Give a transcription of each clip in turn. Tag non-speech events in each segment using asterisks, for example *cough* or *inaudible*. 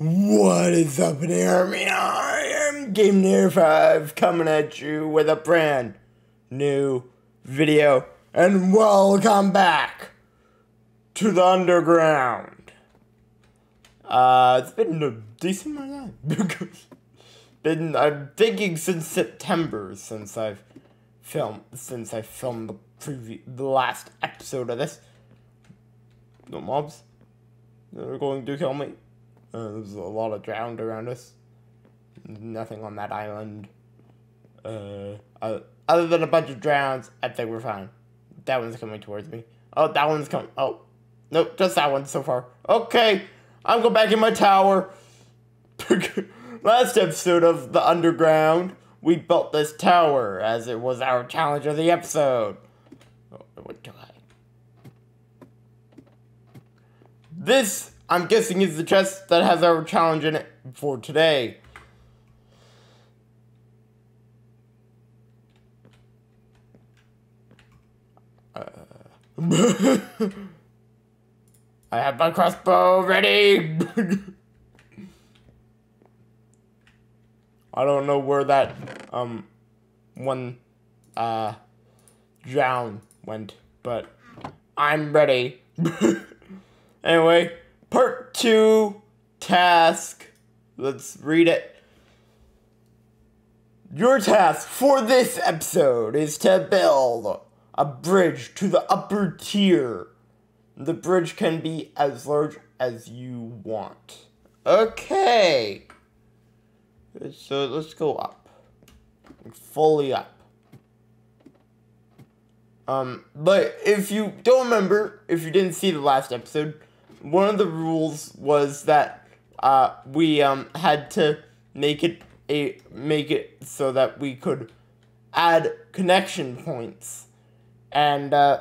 What is up in here? I am Game Nerd 5 coming at you with a brand new video and welcome back to the underground. Uh, it's been a decent amount of time *laughs* been I'm thinking since September since I've filmed since I filmed the previous the last episode of this. No mobs. They're going to kill me. Uh, there's a lot of drowned around us. Nothing on that island. Uh, other than a bunch of drowns, I think we're fine. That one's coming towards me. Oh, that one's coming. Oh, nope, just that one so far. Okay, I'm going back in my tower. *laughs* Last episode of the underground, we built this tower as it was our challenge of the episode. Oh, too high. This I'm guessing is the chest that has our challenge in it for today. Uh, *laughs* I have my crossbow ready. *laughs* I don't know where that um one uh drown went, but I'm ready. *laughs* anyway, Part 2 task. Let's read it. Your task for this episode is to build a bridge to the upper tier. The bridge can be as large as you want. Okay. So let's go up. Fully up. Um, but if you don't remember, if you didn't see the last episode, one of the rules was that uh, we um, had to make it a make it so that we could add connection points, and uh,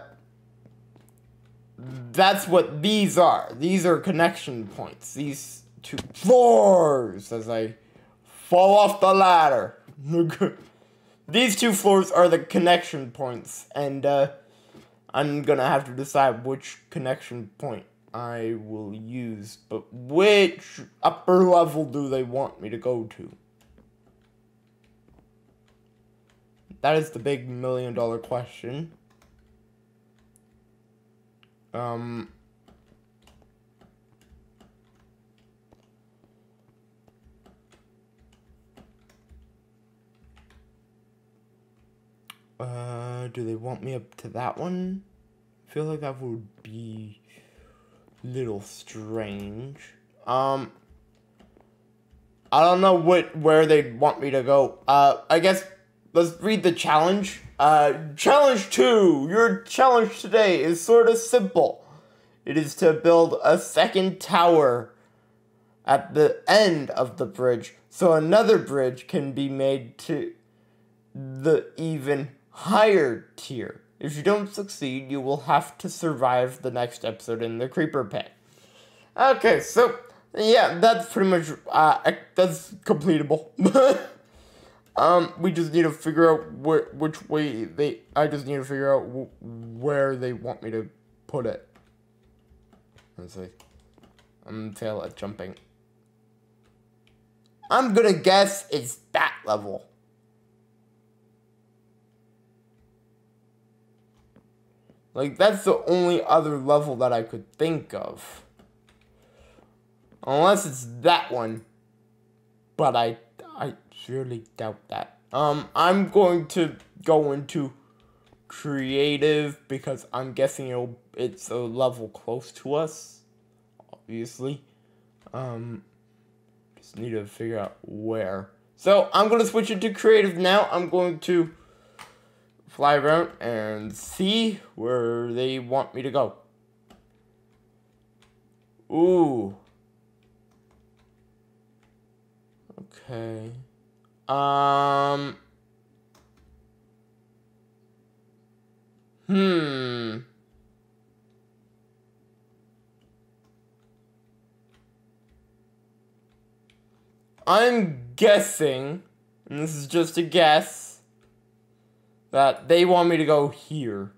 that's what these are. These are connection points. These two floors as I fall off the ladder. *laughs* these two floors are the connection points, and uh, I'm gonna have to decide which connection point I will use, but which upper level do they want me to go to? That is the big million dollar question. Um, uh, do they want me up to that one? I feel like that would be little strange. Um, I don't know what where they'd want me to go. Uh, I guess let's read the challenge. Uh, challenge two. Your challenge today is sort of simple. It is to build a second tower at the end of the bridge, so another bridge can be made to the even higher tier. If you don't succeed, you will have to survive the next episode in the creeper pit. Okay, so yeah, that's pretty much uh, that's completable. *laughs* um, we just need to figure out where which way they. I just need to figure out where they want me to put it. Let's see. I'm fail at jumping. I'm gonna guess it's that level. Like, that's the only other level that I could think of. Unless it's that one. But I, I surely doubt that. Um, I'm going to go into creative because I'm guessing it'll, it's a level close to us. Obviously. Um, just need to figure out where. So, I'm going to switch it to creative now. I'm going to fly around and see where they want me to go. Ooh. Okay. Um. Hmm. I'm guessing, and this is just a guess, that they want me to go here.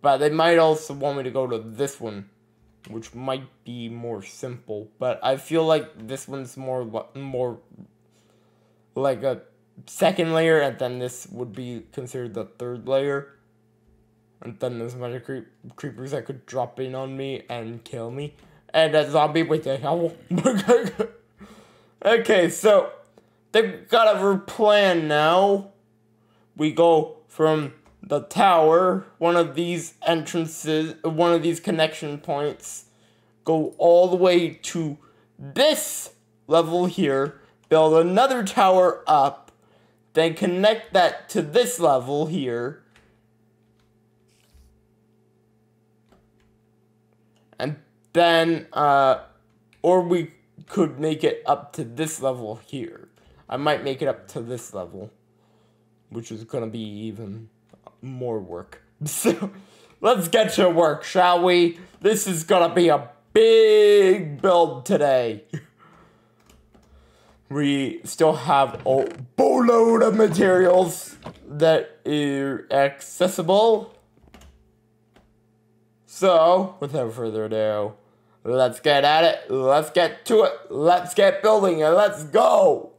But they might also want me to go to this one. which might be more simple, but I feel like this one's more more like a second layer, and then this would be considered the third layer. And then there's a bunch of creep creepers that could drop in on me and kill me. And a zombie with a howl. *laughs* okay, so they've got a plan now. We go from the tower, one of these entrances, one of these connection points, go all the way to this level here, build another tower up, then connect that to this level here, and then, uh, or we could make it up to this level here. I might make it up to this level, which is gonna be even more work. *laughs* So, let's get to work, shall we? This is gonna be a big build today. *laughs* we still have a boatload of materials that are accessible. So, without further ado, let's get at it, let's get to it, let's get building, and let's go!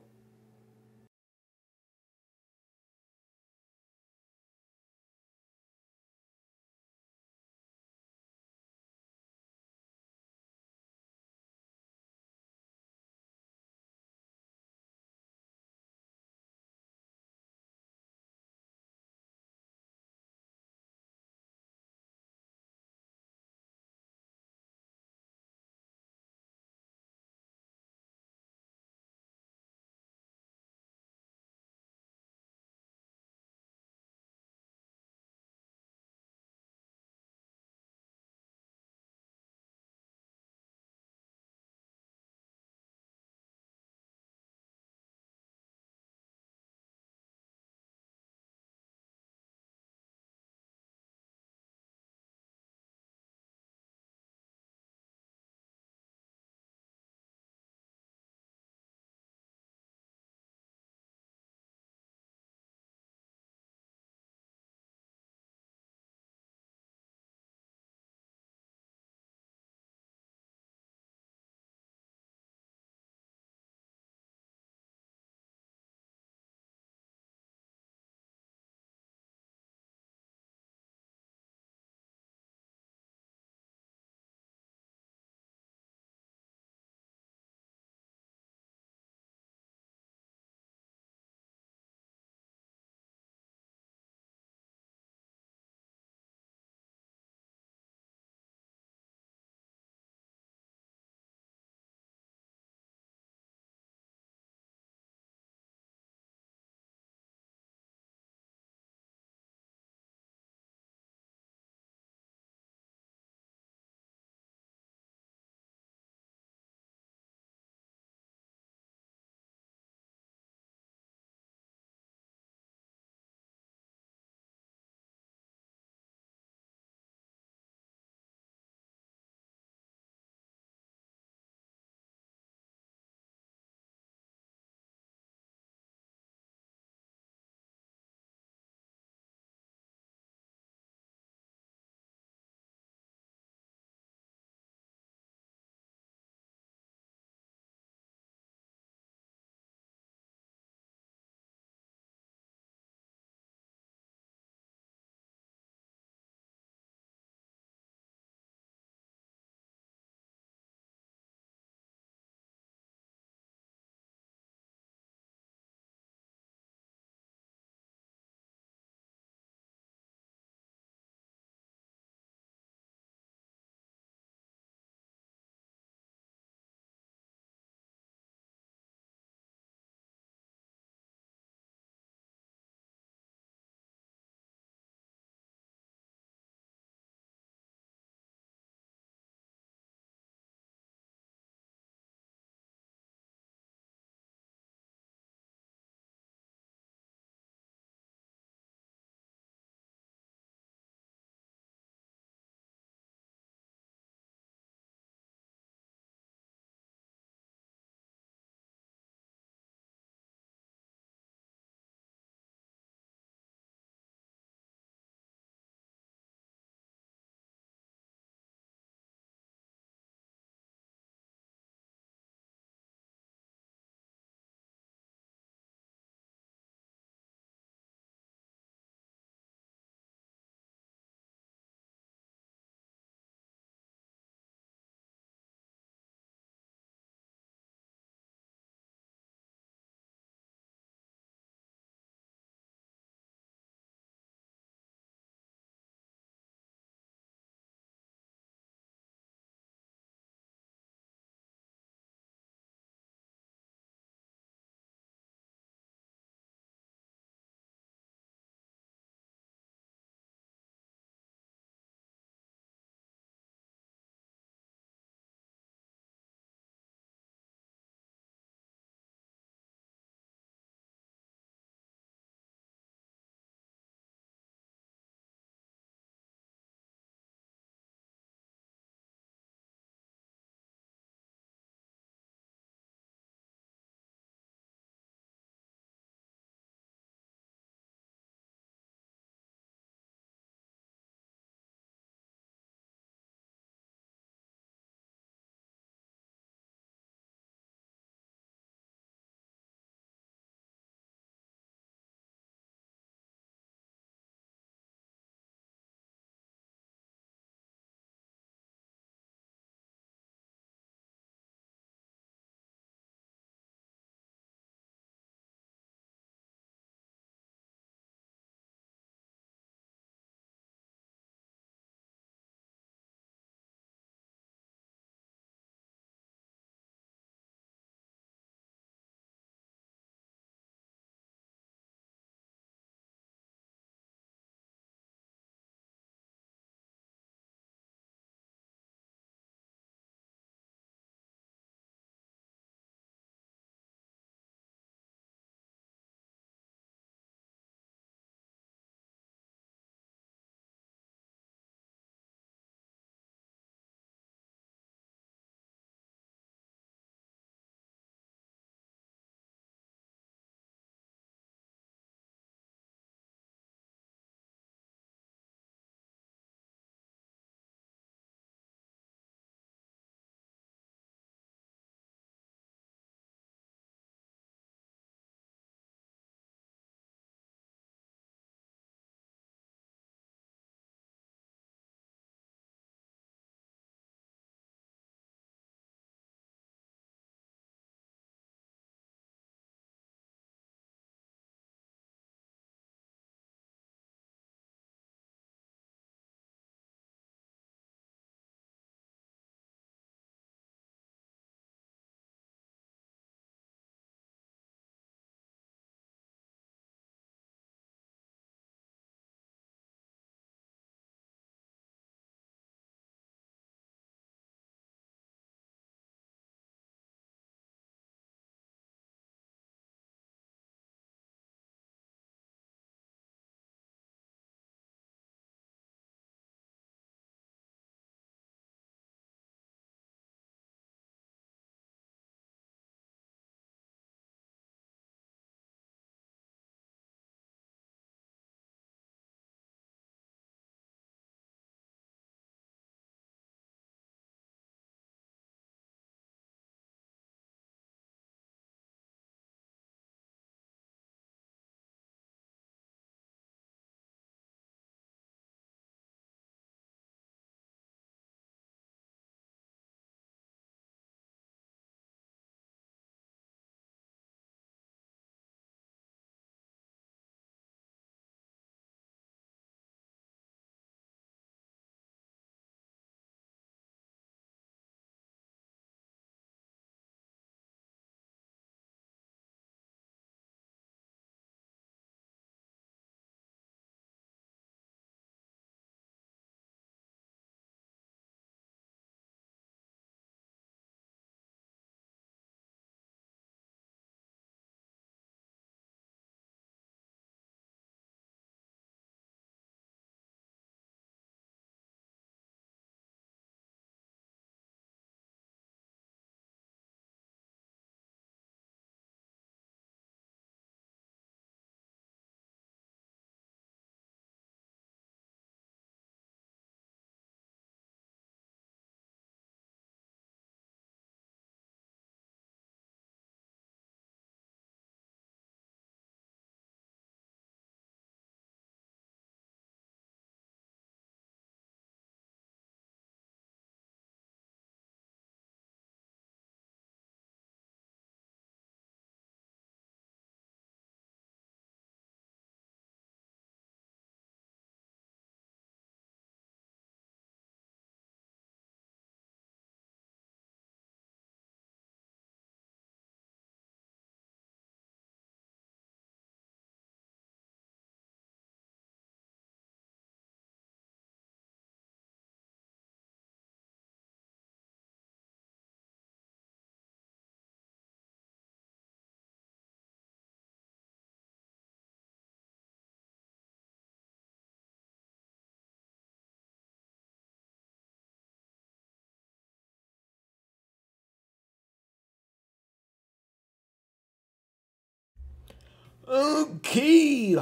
Okay,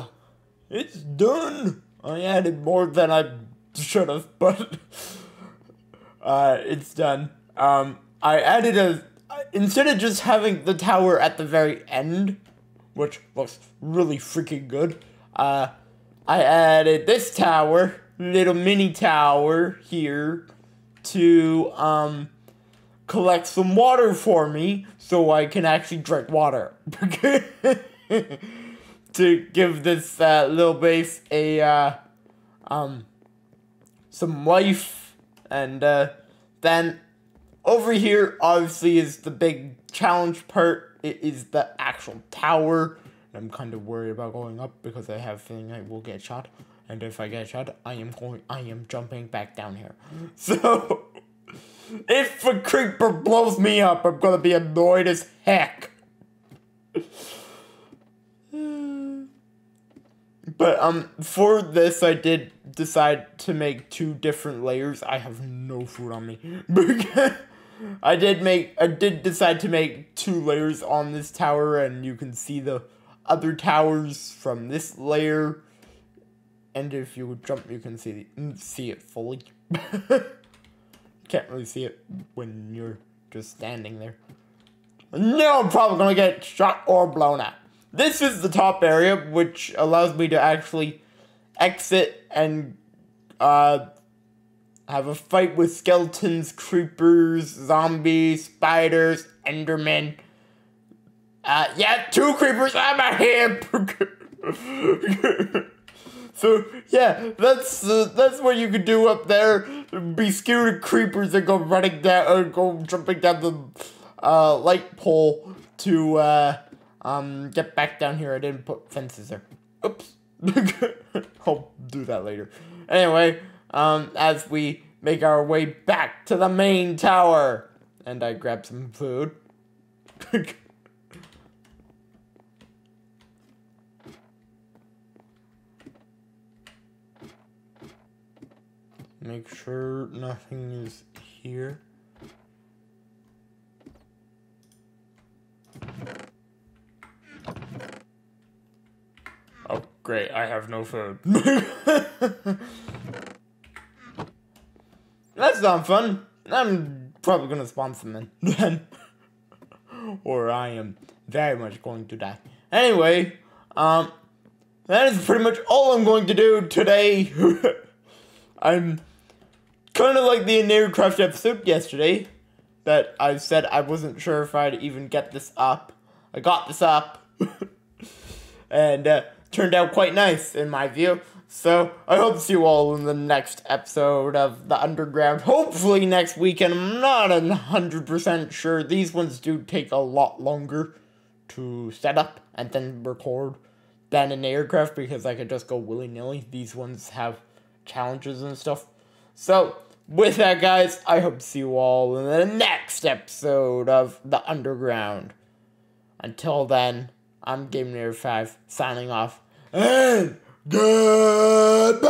it's done. I added more than I should have, *laughs* but uh, it's done. Um, I added a instead of just having the tower at the very end, which looks really freaking good. Uh, I added this tower, little mini tower here, to um collect some water for me so I can actually drink water. *laughs* *laughs* *laughs* to give this uh, little base a uh, um some life. And uh, then over here obviously is the big challenge part. It is the actual tower. I'm kind of worried about going up because i have a feeling i will get shot. And if i get shot i am going i am jumping back down here. *laughs* So *laughs* if a creeper blows me up i'm gonna be annoyed as heck But um, for this, I did decide to make two different layers. I have no food on me. *laughs* I did make, I did decide to make two layers on this tower, and you can see the other towers from this layer. And if you jump, you can see see it fully. You *laughs* can't really see it when you're just standing there. No, I'm probably gonna get shot or blown up. This is the top area, which allows me to actually exit and uh, have a fight with skeletons, creepers, zombies, spiders, endermen. Uh, yeah, two creepers, I'm a here. *laughs* so yeah, that's uh, that's what you could do up there. Be scared of creepers and go running down or go jumping down the uh, light pole to uh, um, get back down here. I didn't put fences there. Oops. *laughs* I'll do that later. Anyway, um, as we make our way back to the main tower, and I grab some food. *laughs* Make sure nothing is here. Great, I have no food. *laughs* That's not fun. I'm probably gonna spawn some *laughs* then. or I am very much going to die. Anyway, um, that is pretty much all I'm going to do today. *laughs* I'm kind of like the Neighborcraft episode yesterday that I said I wasn't sure if I'd even get this up. I got this up. and, uh, turned out quite nice in my view. So I hope to see you all in the next episode of The Underground. Hopefully next weekend. I'm not a hundred percent sure. These ones do take a lot longer to set up and then record than Neighborcraft because I could just go willy nilly. These ones have challenges and stuff. So with that guys, I hope to see you all in the next episode of The Underground. Until then. I'm Game Nerd 5 signing off. And goodbye!